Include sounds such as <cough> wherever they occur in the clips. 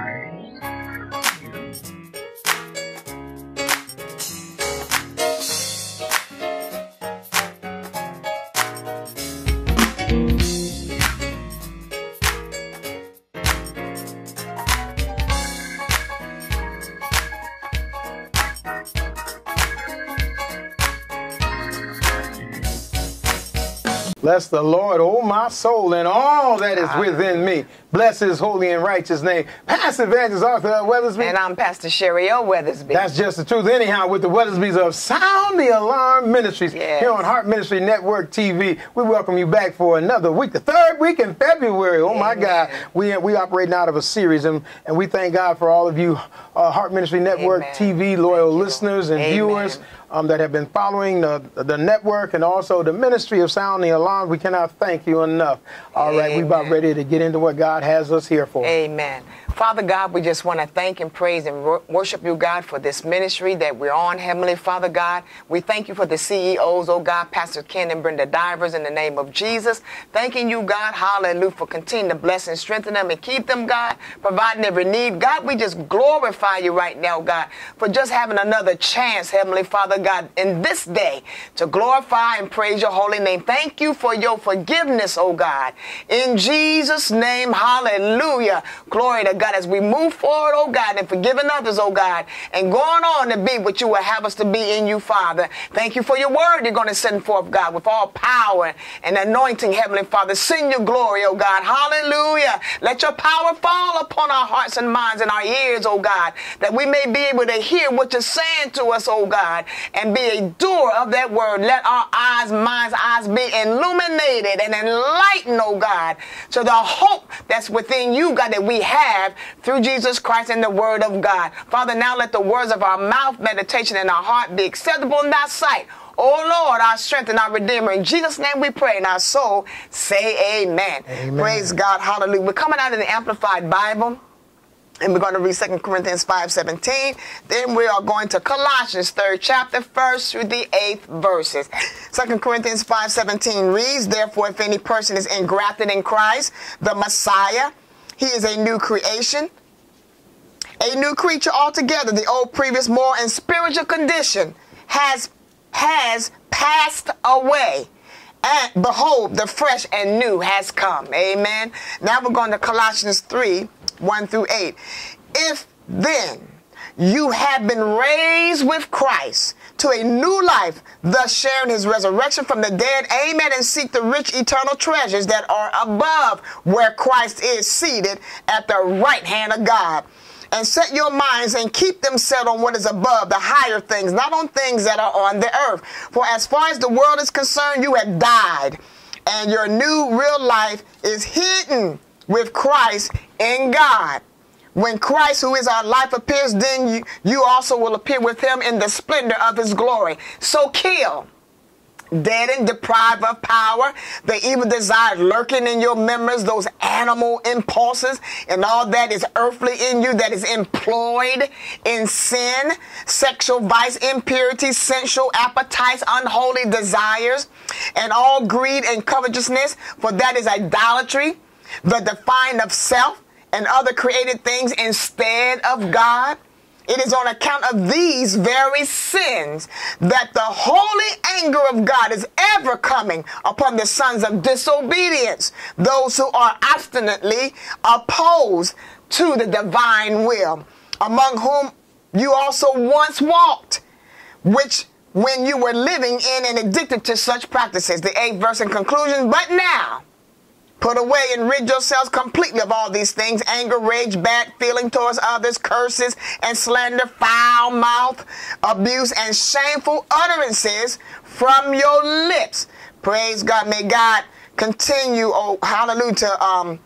hard. Bless the Lord, oh my soul, and all that is within me. Bless his holy and righteous name. Pastor Evangelist Arthur Weathersby. And I'm Pastor Sherry O. Weathersby. That's just the truth. Anyhow, with the Weathersbys of Sound the Alarm Ministries Yes. here on Heart Ministry Network TV, we welcome you back for another week, the third week in February. Oh my God, we we operating out of a series, and, and we thank God for all of you uh, Heart Ministry Network Amen. TV loyal listeners and Amen. viewers. Um, that have been following the, the network and also the ministry of Sound the Alarm. We cannot thank you enough. All right, we're about ready to get into what God has us here for. Amen. Father God, we just want to thank and praise and wor- worship you, God, for this ministry that we're on, Heavenly Father God. We thank you for the CEOs, oh God, Pastor Ken and Brenda Divers, in the name of Jesus. Thanking you, God, hallelujah, for continuing to bless and strengthen them and keep them, God, providing every need. God, we just glorify you right now, God, for just having another chance, Heavenly Father God, in this day to glorify and praise your holy name. Thank you for your forgiveness, oh God. In Jesus' name, hallelujah. Glory to God as we move forward, oh God, and forgiving others, oh God, and going on to be what you will have us to be in you, Father. Thank you for your word you're going to send forth, God, with all power and anointing, Heavenly Father. Send your glory, oh God. Hallelujah. Let your power fall upon our hearts and minds and our ears, oh God, that we may be able to hear what you're saying to us, oh God, and be a doer of that word. Let our eyes, minds, eyes be illuminated and enlightened, oh God, to the hope that's within you, God, that we have through Jesus Christ and the word of God. Father, now let the words of our mouth, meditation, and our heart be acceptable in thy sight. Oh Lord, our strength and our Redeemer. In Jesus' name we pray, and our soul say amen. Amen. Praise God. Hallelujah. We're coming out of the Amplified Bible. And we're going to read 2 Corinthians 5.17. Then we are going to Colossians 3rd chapter, 1st through the 8th verses. 2 Corinthians 5.17 reads, Therefore, if any person is engrafted in Christ, the Messiah, he is a new creation, a new creature altogether. The old, previous, moral, and spiritual condition has, has passed away. And behold, the fresh and new has come. Amen. Now we're going to Colossians 3 1 through 8. If then you have been raised with Christ to a new life, thus sharing his resurrection from the dead, amen, and seek the rich eternal treasures that are above where Christ is seated at the right hand of God and set your minds and keep them set on what is above, the higher things, not on things that are on the earth. For as far as the world is concerned, you have died, and your new real life is hidden with Christ in God. When Christ, who is our life, appears, then you, you also will appear with him in the splendor of his glory. So kill dead and deprived of power, the evil desires lurking in your members, those animal impulses, and all that is earthly in you that is employed in sin, sexual vice, impurity, sensual appetites, unholy desires, and all greed and covetousness, for that is idolatry, the define of self and other created things instead of God. It is on account of these very sins that the holy anger of God is ever coming upon the sons of disobedience, those who are obstinately opposed to the divine will, among whom you also once walked, which when you were living in and addicted to such practices. The eighth verse in conclusion, but now Put away and rid yourselves completely of all these things anger, rage, bad feeling towards others, curses and slander, foul mouth, abuse, and shameful utterances from your lips. Praise God. May God continue, oh, hallelujah, to um,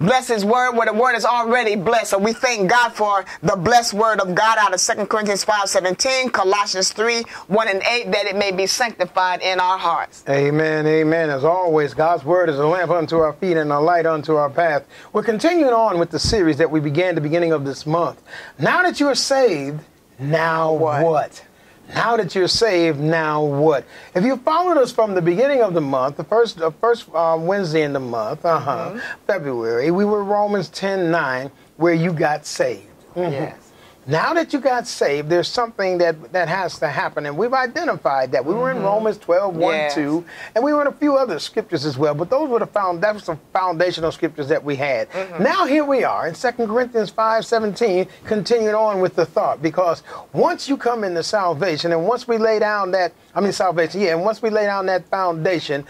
bless his word where the word is already blessed. So we thank God for the blessed word of God out of 2 Corinthians 5 17, Colossians 3 1 and 8, that it may be sanctified in our hearts. Amen, amen. As always, God's word is a lamp unto our feet and a light unto our path. We're continuing on with the series that we began the beginning of this month. Now that you are saved, now What? what? Now that you're saved, now what? If you followed us from the beginning of the month, the first, uh, first um, Wednesday in the month, uh-huh, February, we were Romans 10 9. where you got saved. Mhm. Yes. Now that you got saved, there's something that, that has to happen. And we've identified that. We were in mm-hmm. Romans 12, 1, Yes. 2, and we were in a few other scriptures as well. But those were the found that was the foundational scriptures that we had. Mm-hmm. Now here we are in 2 Corinthians 5, 17, continuing on with the thought. Because once you come into salvation, and once we lay down that, I mean salvation, yeah, and once we lay down that foundation,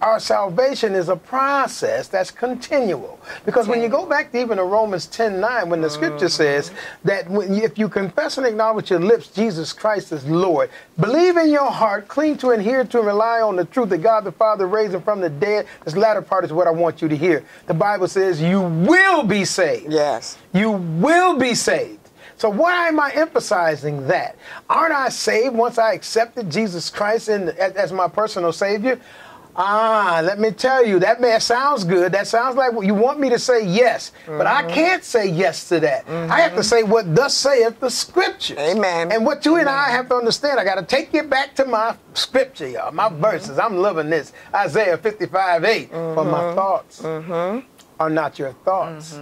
our salvation is a process that's continual. Because when you go back to even to Romans 10, 9, when the scripture mm-hmm. says that when you, if you confess and acknowledge your lips Jesus Christ is Lord, believe in your heart, cling to, adhere to, and rely on the truth that God the Father raised him from the dead. This latter part is what I want you to hear. The Bible says you will be saved. Yes. You will be saved. So why am I emphasizing that? Aren't I saved once I accepted Jesus Christ in, as, as my personal Savior? Ah, let me tell you, that man sounds good. That sounds like what you want me to say yes, but I mm-hmm. can't say yes to that. I have to mm-hmm. say what thus saith the scripture. Amen. And what you and I have to understand, I got to take you back to my Scripture, y'all, my mm-hmm. verses. I'm loving this. Isaiah 55, 8. For my thoughts are not your thoughts.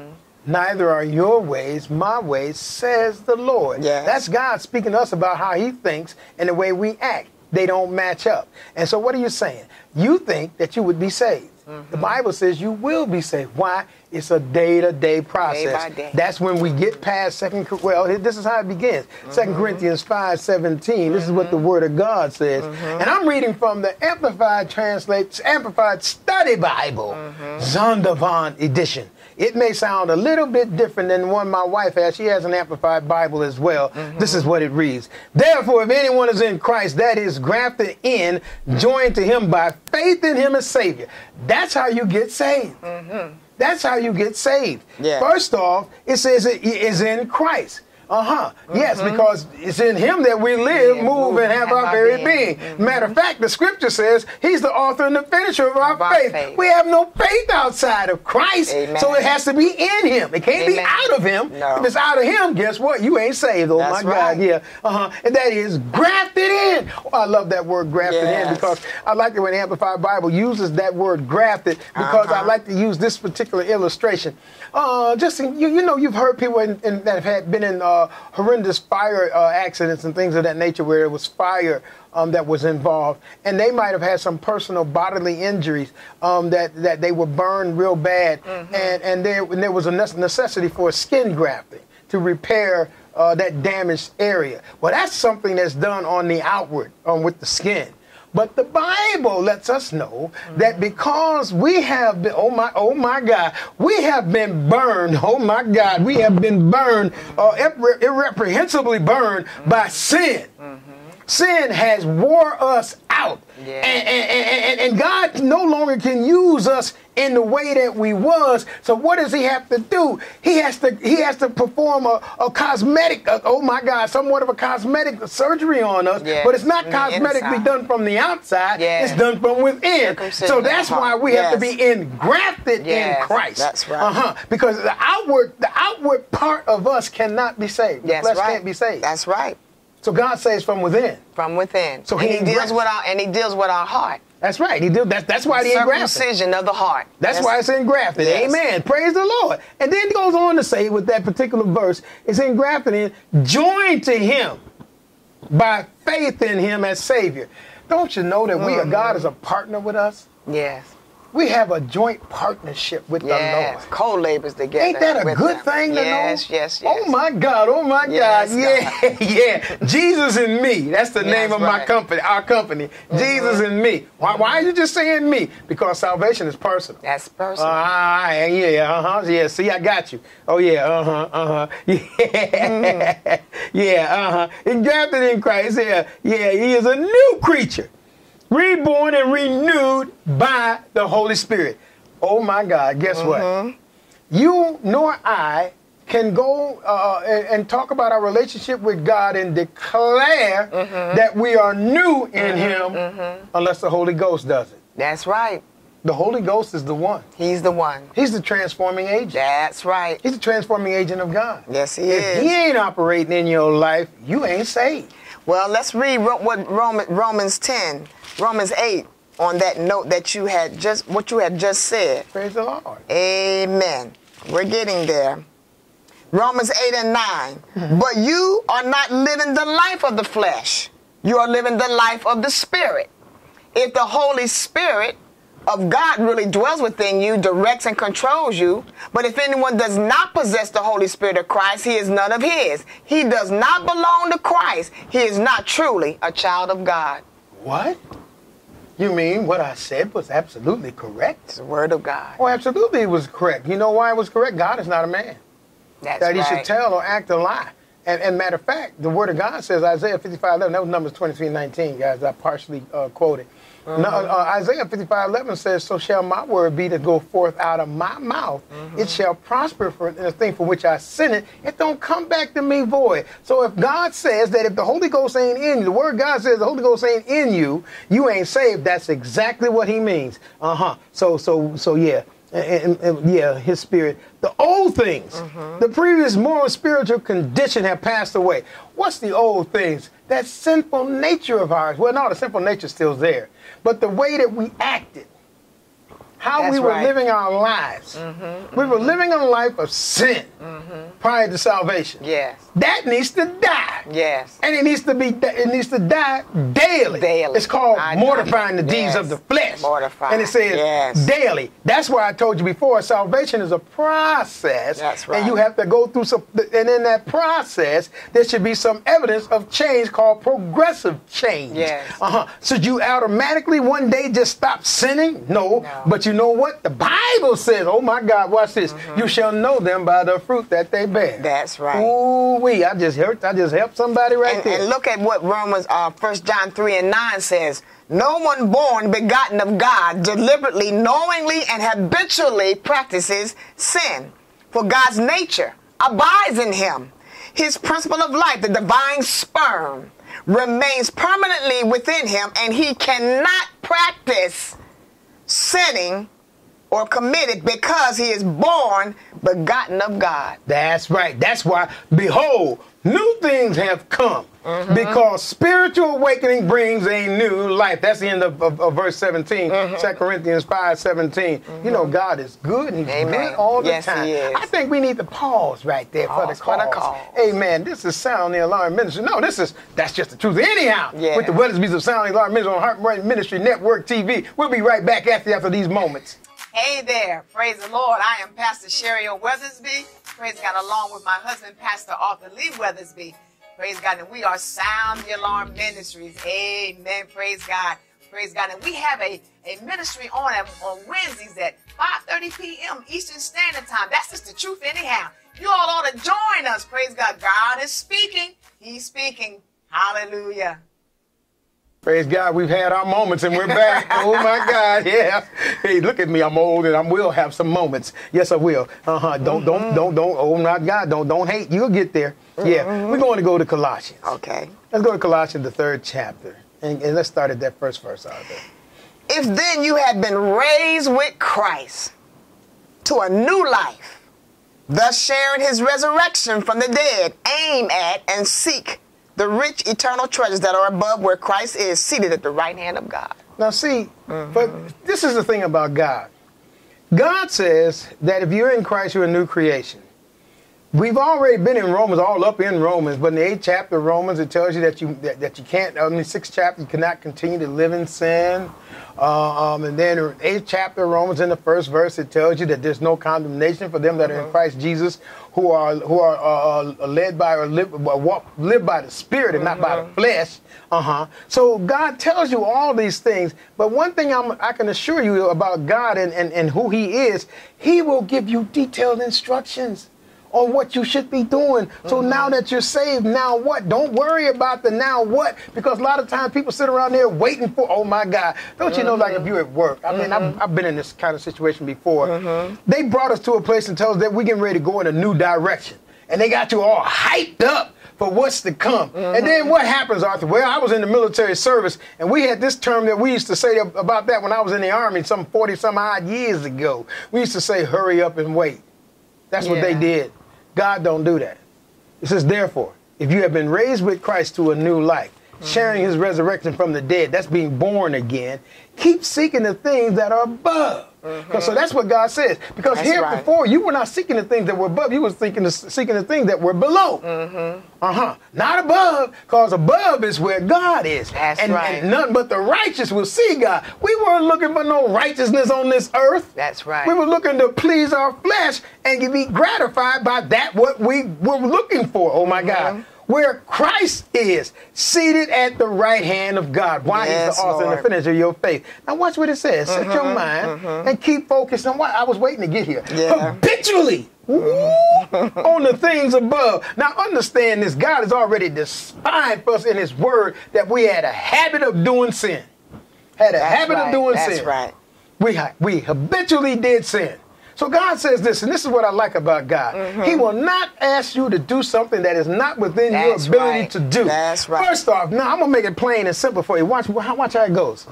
Neither are your ways my ways, says the Lord. Yes. That's God speaking to us about how he thinks and the way we act. They don't match up. And so what are you saying? You think that you would be saved. The mm-hmm. Bible says you will be saved. Why? It's a day-to-day process. by day. That's when we get past second well, this is how it begins. 2nd mm-hmm. Corinthians 5, 17. This is what the mm-hmm. word of God says. And I'm reading from the Amplified Translate Amplified Study Bible, Zondervan edition. It may sound a little bit different than the one my wife has. She has an amplified Bible as well. Mm-hmm. This is what it reads. Therefore, if anyone is in Christ, that is grafted in, joined to him by faith in him as Savior. That's how you get saved. Mm-hmm. That's how you get saved. Yeah. First off, it says it is in Christ. Uh huh. Yes, because it's in Him that we live, Yeah, move, and have our very being. Matter of fact, the Scripture says He's the author and the finisher of our, Of our faith. faith. We have no faith outside of Christ, Amen. so it has to be in Him. It can't be out of Him. No. If it's out of Him, guess what? You ain't saved. Oh That's my right. God, yeah. Uh huh. And that is grafted in. Oh, I love that word grafted in because I like it when the Amplified Bible uses that word grafted because I Uh-huh. like to use this particular illustration. Uh, just you, you know, you've heard people in, in, that have had, been in uh, horrendous fire uh, accidents and things of that nature where it was fire um, that was involved, and they might have had some personal bodily injuries um, that that they were burned real bad, and and there and there was a necessity for skin grafting to repair uh, that damaged area. Well, that's something that's done on the outward, um, with the skin. But the Bible lets us know that because we have been, oh my, oh my God, we have been burned, oh my God, we have been burned, uh, irre- irreprehensibly burned by sin. Sin has wore us out. Yeah. And, and, and, and- God no longer can use us in the way that we was. So what does he have to do? He has to he has to perform a, a cosmetic, uh, oh my God, somewhat of a cosmetic surgery on us. Yes, But it's not cosmetically done from the outside. Yes. It's done from within. So that's why we have to be engrafted Yes, in Christ. that's right. Uh-huh. Because the outward the outward part of us cannot be saved. The flesh right. can't be saved. That's right. So God saves from within. From within. So and he he deals with our and he deals with our heart. That's right. He did that's that's why the. Circumcision of the heart. That's why it's engrafted. Yes. Amen. Praise the Lord. And then it goes on to say with that particular verse, it's engrafted in, joined to him by faith in him as Savior. Don't you know that we are God is a partner with us? Yes. We have a joint partnership with the Yes. Lord. Co-labors together. Ain't that a good them. thing to yes, know? Yes, yes, Oh my God, oh my Yes, God. Yeah, <laughs> yeah. Jesus and me. That's the Yes, name of my company, our company. Jesus and me. Why, why are you just saying me? Because salvation is personal. That's personal. Ah, yeah, uh huh. Yeah, see, I got you. Oh, yeah, uh huh, uh huh. <laughs> Yeah, <laughs> yeah, uh huh. Engrafted in Christ, yeah, yeah, he is a new creature, reborn and renewed by the Holy Spirit. Oh, my God, guess what? Mm-hmm. You nor I can go uh, and, and talk about our relationship with God and declare mm-hmm. that we are new in mm-hmm. Him unless the Holy Ghost does it. That's right. The Holy Ghost is the one. He's the one. He's the transforming agent. That's right. He's the transforming agent of God. Yes, he If is. he ain't operating in your life, you ain't saved. Well, let's read what Romans 10, Romans 8 on that note that you had just what you had just said. Praise the Lord. Amen. We're getting there. Romans 8 and 9. Mm-hmm. But you are not living the life of the flesh, you are living the life of the Spirit. If the Holy Spirit of God really dwells within you, directs and controls you. But if anyone does not possess the Holy Spirit of Christ, he is none of his. He does not belong to Christ. He is not truly a child of God. What? You mean what I said was absolutely correct? It's the word of God. Oh, absolutely, it was correct. You know why it was correct? God is not a man That's that he right. should tell or act a lie. And, and matter of fact, the word of God says Isaiah 55 11, that was Numbers 23 19, guys. I partially uh, quoted. Uh-huh. No, uh, Isaiah 55 11 says, So shall my word be to go forth out of my mouth. Mm-hmm. It shall prosper for the thing for which I sent it. It don't come back to me void. So if God says that if the Holy Ghost ain't in you, the word God says the Holy Ghost ain't in you, you ain't saved. That's exactly what he means. Uh huh. So, so, so yeah. And, and- and, yeah, his spirit. The old things, the previous moral spiritual condition have passed away. What's the old things? That sinful nature of ours. Well, no, the sinful nature's still there. But the way that we acted, how That's we were right. living our lives. Mm-hmm, we were mm-hmm. living a life of sin mm-hmm. prior to salvation. Yes. That needs to die. Yes. And it needs to be it needs to die daily. Daily. It's called I- mortifying the deeds yes. of the flesh. Mortifying, And it says yes. daily. That's why I told you before salvation is a process. That's And you have to go through some and in that process there should be some evidence of change called progressive change. Yes. Uh-huh. Should you automatically one day just stop sinning? No. No. But you know what? The Bible says, oh my God, watch this. You shall know them by the fruit that they bear. Mm-hmm. That's right. Ooh wee! I just hurt. I just helped somebody right And, there. and look at what Romans, uh, 1 John 3 and 9 says. No one born begotten of God deliberately, knowingly, and habitually practices sin. For God's nature abides in him. His principle of life, the divine sperm, remains permanently within him, and he cannot practice sinning or committed because he is born begotten of God. That's right. That's why, behold, new things have come. Mm-hmm. Because spiritual awakening brings a new life. That's the end of, of, of verse 17, Mm-hmm. 2 Corinthians 5 17. You know, God is good and He's Amen. good all the Yes, He time. is. I think we need to pause right there for the Pause for the cause. cause. Amen. This is Sound the Alarm Ministry. No, this is, that's just the truth. Anyhow, Yeah. with the Weathersby's of Sound the Alarm Ministry on Heart Ministry Network TV. We'll be right back after, after these moments. Hey there, praise the Lord. I am Pastor Sherry O. Weathersby. Praise God, along with my husband, Pastor Arthur Lee Weathersby. Praise God, and we are Sound the Alarm Ministries. Amen. Praise God. Praise God. And we have a, a ministry on um, on Wednesdays at 5:30 p.m. Eastern Standard Time. That's just the truth, anyhow. You all ought to join us. Praise God. God is speaking. He's speaking. Hallelujah. Praise God, we've had our moments and we're back. <laughs> oh my God, yeah. Hey, look at me, I'm old and I will have some moments. Yes, I will. Uh-huh. Don't, don't, don't, don't, oh my God, don't, don't hate. You'll get there. Yeah, we're going to go to Colossians. Okay. Let's go to Colossians, the third chapter. And, and let's start at that first verse out there. If then you have been raised with Christ to a new life, thus sharing his resurrection from the dead, aim at and seek the rich eternal treasures that are above where Christ is seated at the right hand of God. Now, see, but this is the thing about God. God says that if you're in Christ, you're a new creation. We've already been in Romans, all up in Romans, but in the eighth chapter of Romans, it tells you that you that, that you can't. I mean, sixth chapter, you cannot continue to live in sin. Uh, um, and then in eighth chapter of Romans, in the first verse, it tells you that there's no condemnation for them that are in Christ Jesus, who are who are uh, uh, led by or live, walk, live by the Spirit and not by the flesh. Uh huh. So God tells you all these things, but one thing I'm, I can assure you about God and, and, and who He is, He will give you detailed instructions on what you should be doing. So mm-hmm. now that you're saved, now what? Don't worry about the now what, because a lot of times people sit around there waiting for, oh my God. Don't you know, like if mm-hmm. you're at work, I mean, I've, mm-hmm. I've been in this kind of situation before. They brought us to a place and told us that we're getting ready to go in a new direction. And they got you all hyped up for what's to come. And then what happens, Arthur? Well, I was in the military service, and we had this term that we used to say about that when I was in the Army some 40 some odd years ago. We used to say, hurry up and wait. That's what they did. God don't do that. It says, therefore, if you have been raised with Christ to a new life, sharing his resurrection from the dead. That's being born again. Keep seeking the things that are above. So that's what God says. Because That's here right. before, you were not seeking the things that were above. You were seeking the, seeking the things that were below. Uh huh. Not above, because above is where God is. That's and, right. and none but the righteous will see God. We weren't looking for no righteousness on this earth. That's right. We were looking to please our flesh and be gratified by that what we were looking for. Oh my Mm-hmm. God. Where Christ is seated at the right hand of God. Why Yes, He's the author and Lord. Mm-hmm, the finisher of your faith. Now watch what it says. Set your mind and keep focused on what I was waiting to get here. Yeah. Habitually. woo, on the things above. Now understand this. God has already for us in His Word that we had a habit of doing sin. Had a That's habit right. of doing That's sin. right. We, we habitually did sin. So God says this, and this is what I like about God. Mm-hmm. He will not ask you to do something that is not within That's your ability right. to do. That's right. First off, now I'm gonna make it plain and simple for you. Watch, watch how it goes.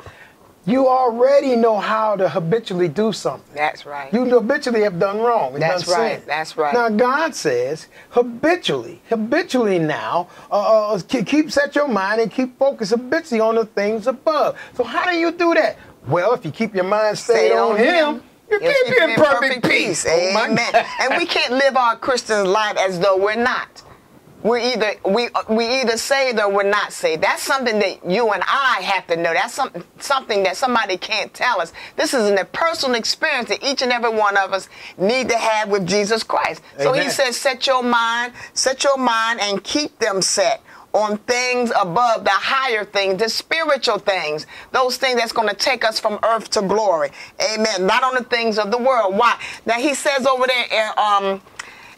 You already know how to habitually do something. That's right. You habitually have done wrong. That's done right. sin. That's right. Now God says habitually, habitually now, uh, uh, keep set your mind and keep focused habitually on the things above. So how do you do that? Well, if you keep your mind stayed Stay on, Him, you He'll keep keep in perfect peace. Oh, Amen. And we can't live our Christian life as though we're not. We're either we we either saved or we're not saved. That's something that you and I have to know. That's something something that somebody can't tell us. This is a personal experience that each and every one of us need to have with Jesus Christ. So he says, set your mind, set your mind, and keep them set on things above, the higher things, the spiritual things, those things that's going to take us from earth to glory. Amen. Not on the things of the world. Why? Now he says over there um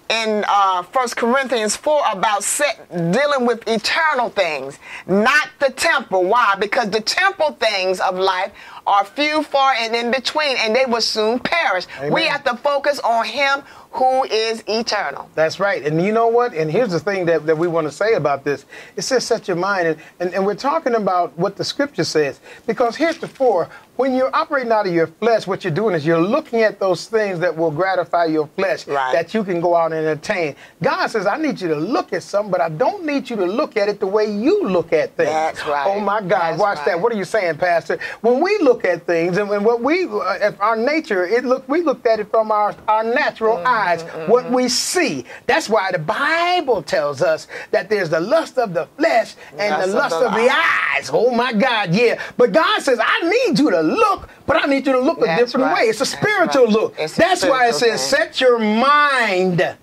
in uh, 1 Corinthians 4 about set, dealing with eternal things, not the temple. Why? Because the temple things of life are few, far, and in between, and they will soon perish. We have to focus on Him who is eternal. That's right. And you know what? And here's the thing that, that we want to say about this. It says set your mind. And, and, and we're talking about what the scripture says. Because heretofore, when you're operating out of your flesh, what you're doing is you're looking at those things that will gratify your flesh Right. that you can go out and attain. God says, I need you to look at something, but I don't need you to look at it the way you look at things. That's right. Oh my God. That's Watch right. that. What are you saying, Pastor? When we look at things and when what we, uh, if our nature, it look, we looked at it from our, our natural Mm-hmm, eyes, what we see. That's why the Bible tells us that there's the lust of the flesh and the lust of the eyes. Oh my God, yeah. But God says, I need you to look, but I need you to look a different right. way. It's a That's spiritual right. look. It's That's why it says, thing. set your mind.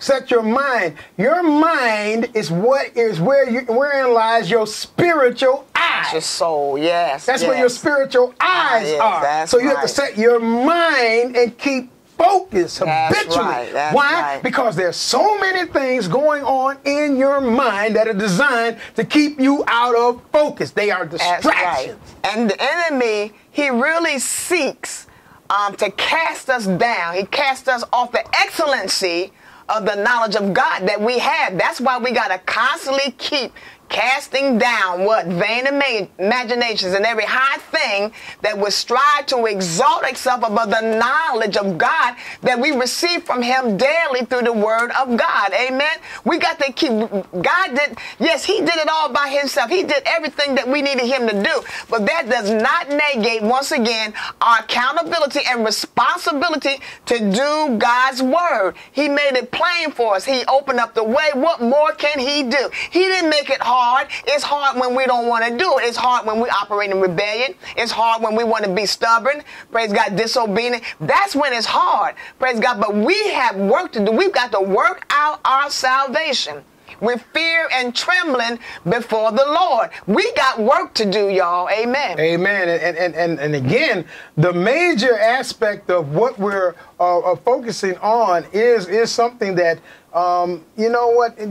Set your mind. Your mind is what is where you wherein lies your spiritual eyes. Your soul, yes. That's yes. where your spiritual ah, eyes yes, are. that's so you have to set your mind and keep focused That's habitually. right, Why? right. Because there's so many things going on in your mind that are designed to keep you out of focus. They are distractions. right. And the enemy, he really seeks um, to cast us down. He casts us off the excellency of the knowledge of God that we have. That's why we got to constantly keep casting down what vain ima- imaginations and every high thing that would strive to exalt itself above the knowledge of God that we receive from him daily through the word of God. Amen. We got to keep God did yes, he did it all by himself. He did everything that we needed him to do. But that does not negate once again our accountability and responsibility to do God's word. He made it plain for us. He opened up the way. What more can he do? He didn't make it hard. It's hard when we don't want to do it. It's hard when we operate in rebellion. It's hard when we want to be stubborn. Praise God, disobedient. That's when it's hard. Praise God. But we have work to do. We've got to work out our salvation with fear and trembling before the Lord. We got work to do, y'all. Amen. Amen. And, and, and, and again, the major aspect of what we're uh, uh, focusing on is is something that um, you know what. It,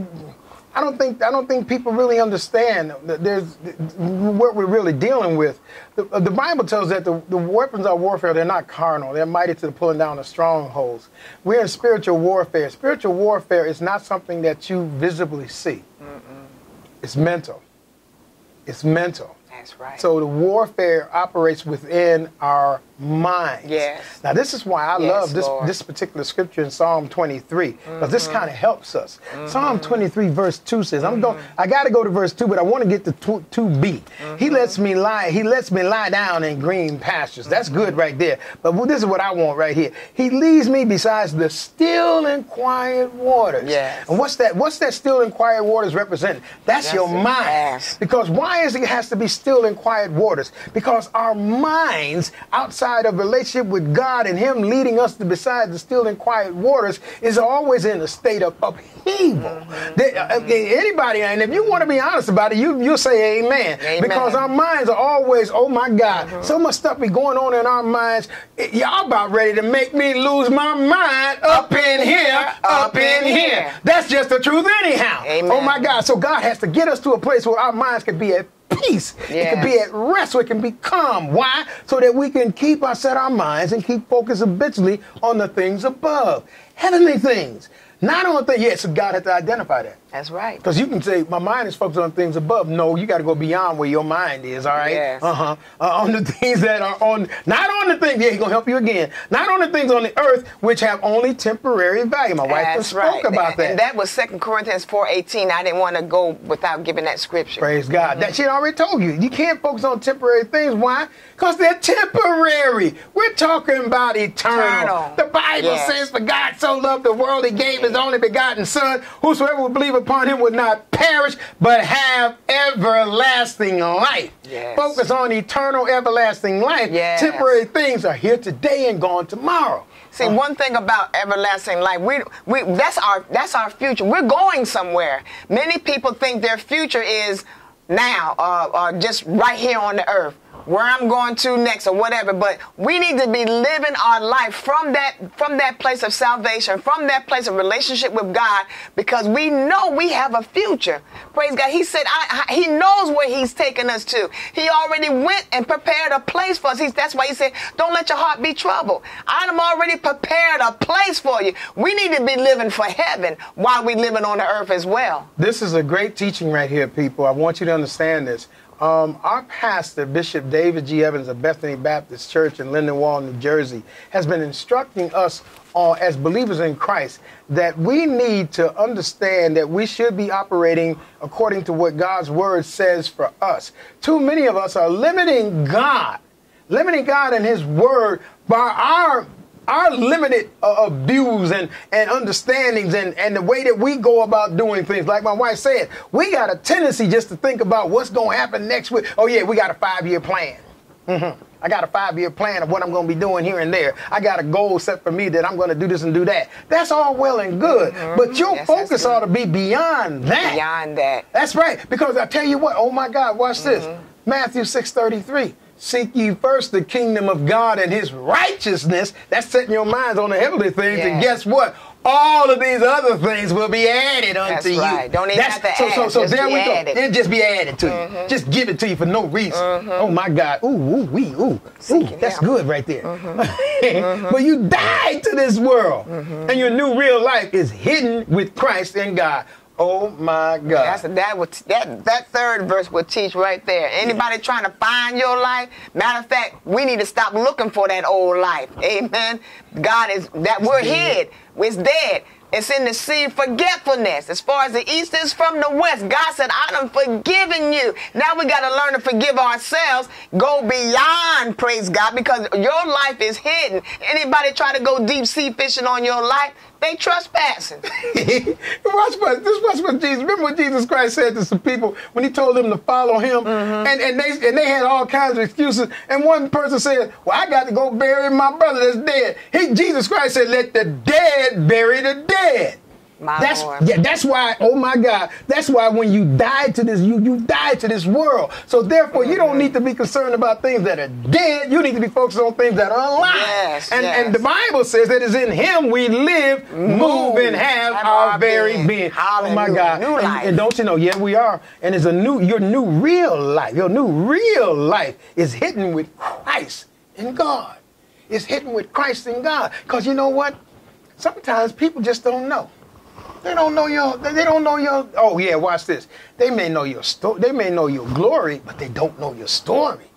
I don't think I don't think people really understand that there's what we're really dealing with. The, the Bible tells that the, the weapons of warfare they're not carnal; they're mighty to the pulling down of strongholds. We're in spiritual warfare. Spiritual warfare is not something that you visibly see. It's mental. It's mental. That's right. So the warfare operates within our minds. Yes. Now this is why I Yes, love this Lord. this particular scripture in Psalm 23 because this kind of mm-hmm. helps us. Psalm mm-hmm. 23 verse 2 says, "I'm going. Mm-hmm. I got to go to verse 2, but I want to get to 2, 2b. He lets me lie. He lets me lie down in green pastures. That's good right there. But this is what I want right here. He leads me besides the still and quiet waters. Yes. And what's that? What's that still and quiet waters represent? That's, That's your mind. Yes. Because why is it has to be still and quiet waters? Because our minds, outside of relationship with God and Him leading us to beside the still and quiet waters, is always in a state of upheaval. Mm-hmm. They- uh, uh mm-hmm. anybody, and if you want to be honest about it, you you'll say Amen. Amen. Because our minds are always, oh my God, mm-hmm. so much stuff be going on in our minds. Y'all about ready to make me lose my mind up in here, up in here. That's just the truth, anyhow. Oh amen. Oh my God. So God has to get us to a place where our minds can be at peace. It can be at rest. So it can be calm. Why? So that we can keep our set our minds and keep focused habitually on the things above, heavenly things. Not on the things. Yes, God has to identify that. That's right. Because you can say, my mind is focused on things above. No, you got to go beyond where your mind is, all right? Yes. Uh-huh. Uh, on the <laughs> things that are on, not on the things, yeah, he's going to help you again. Not on the things on the earth which have only temporary value. My wife That's just spoke right. about that. And that was 2 Corinthians 4.18. I didn't want to go without giving that scripture. Praise God. That she already told you. You can't focus on temporary things. Why? Because they're temporary. We're talking about eternal. Eternal. The Bible Yes. says, For God so loved the world, he gave his only begotten Son. Whosoever would believe upon him would not perish, but have everlasting life. Yes. Focus on eternal, everlasting life. Yes. Temporary things are here today and gone tomorrow. See, one thing about everlasting life, we, we that's our that's our future. We're going somewhere. Many people think their future is now, uh, or just right here on the earth, where I'm going to next, or whatever. But we need to be living our life from that from that place of salvation, from that place of relationship with God, because we know we have a future. Praise God. He said, I, I- He knows where He's taking us to. He already went and prepared a place for us. He's, that's why He said, Don't let your heart be troubled. I'm already prepared a place for you. We need to be living for heaven while we're living on the earth as well. This is a great teaching right here, people. I want you to understand this. Um, our pastor, Bishop David G. Evans of Bethany Baptist Church in Lindenwold, New Jersey, has been instructing us uh, as believers in Christ that we need to understand that we should be operating according to what God's word says for us. Too many of us are limiting God, limiting God and His word by our our limited uh, views and, and understandings and, and the way that we go about doing things. Like my wife said, we got a tendency just to think about what's going to happen next week. Oh, yeah, we got a five year plan. hmm I got a five year plan of what I'm going to be doing here and there. I got a goal set for me that I'm going to do this and do that. That's all well and good. But your Yes, focus ought to be beyond that. Beyond that. That's right. Because I tell you what, oh my God, watch this. Matthew 6:33. Seek ye first the kingdom of God and his righteousness. That's setting your minds on the heavenly things. And guess what? All of these other things will be added unto That's you. right. Don't even have to so, so, ask, so just there be we go. added. It'll just be added to you. Mm-hmm. Just give it to you for no reason. Mm-hmm. Oh my God. Ooh, ooh, wee, ooh. Ooh, that's good right there. Mm-hmm. <laughs> but you died to this world. And your new real life is hidden with Christ in God. Oh my God. That's that would that that third verse would teach right there. Anybody trying to find your life? Matter of fact, we need to stop looking for that old life. Amen. God is that we're hid. It's dead. It's in the sea of forgetfulness. As far as the east is from the west, God said, I am forgiven you. Now we got to learn to forgive ourselves. Go beyond, praise God, because your life is hidden. Anybody try to go deep sea fishing on your life, they trespassing. <laughs> watch what this watch what Jesus. Remember what Jesus Christ said to some people when he told them to follow him, mm-hmm. and, and they and they had all kinds of excuses. And one person said, "Well, I got to go bury my brother that's dead." He Jesus Christ said, "Let the dead bury the dead." My that's Lord. yeah. That's why. Oh my God. That's why when you die to this, you you die to this world. So therefore, you don't need to be concerned about things that are dead. You need to be focused on things that are alive. Yes, and yes. and the Bible says that it's in Him we live, move, and have Have our our very being. being. Oh my God. New and, and don't you know, yeah, we are. And it's a new, your new real life, your new real life is hidden with Christ in God. It's hidden with Christ in God. Because you know what? Sometimes people just don't know. They don't know your, they don't know your, oh yeah, watch this. They may know your story, they may know your glory, but they don't know your story.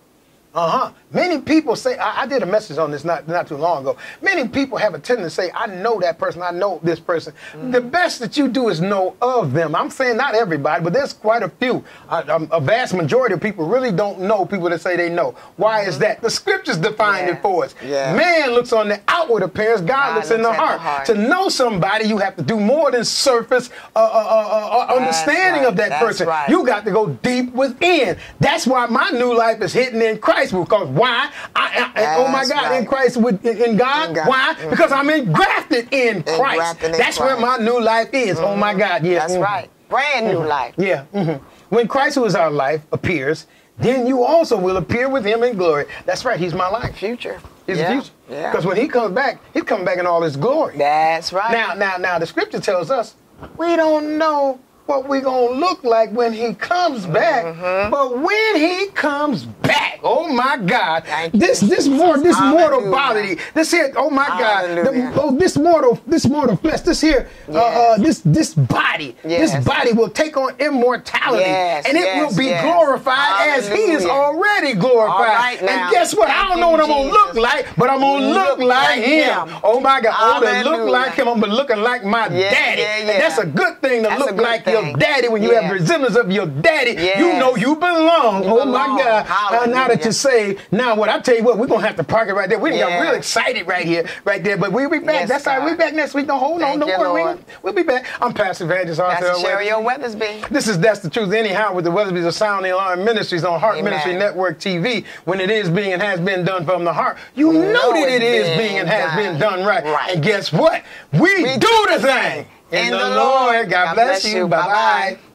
Uh huh. Many people say I, I, did a message on this not not too long ago. Many people have a tendency to say, "I know that person. I know this person." Mm. The best that you do is know of them. I'm saying not everybody, but there's quite a few. Um, a vast majority of people really don't know people that say they know. Why mm-hmm. is that? The scriptures define yeah. it for us. Yeah. Man looks on the outward appearance. God, God looks, looks, in the heart. the heart. To know somebody, you have to do more than surface uh, uh, uh, uh understanding right. of that That's person. Right. You got to go deep within. That's why my new life is hitting in Christ. Because why? I, I, oh my God, right. in Christ, with, in, God. In God. Why? Mm-hmm. Because I'm engrafted in Christ. In That's Christ. where my new life is. Mm-hmm. Oh my mm-hmm. God, yeah. That's mm-hmm. right. Brand new life. Yeah. Mm-hmm. When Christ, who is our life, appears, then you also will appear with him in glory. That's right. He's my life. Future. He's yeah. the future. Yeah. Because when he comes back, he's coming back in all his glory. That's right. Now, now, now, the scripture tells us we don't know what we're going to look like when he comes back. Mm-hmm. But when he comes back, oh my God, this this more this mortal body, this here, oh my God, the, oh this mortal this mortal flesh, this here, yes. uh, uh, this this body, yes. this body will take on immortality, yes, and it will be glorified Hallelujah. as he is already glorified. and guess what? Thank I don't know what I'm gonna look like, but I'm gonna look, look like, like him. him. Oh my God, I'm gonna look like him. I'm gonna looking like my daddy. Yeah, yeah. That's a good thing to that's look like thing. your daddy. When you yeah. have resemblance of your daddy, yes. you know you belong. You oh belong. my God. Uh, now that you say, now what I tell you what, we're gonna have to park it right there. We got real excited right here, right there. But we'll be back. Yes, that's all right. We'll be back next week. Don't hold Thank on, don't worry. Lord. We'll be back. I'm Pastor Evangelist Arthur. Sherry Weathersby. This is That's the Truth. Anyhow, with the Weathersby's of Sound the Alarm Ministries on Heart Amen. Ministry Network TV. When it is being and has been done from the heart, you know, know that it is being and has done. been done right. right. And guess what? We, we do the thing. In, in the, the Lord. God, God bless, bless you. Bye bye.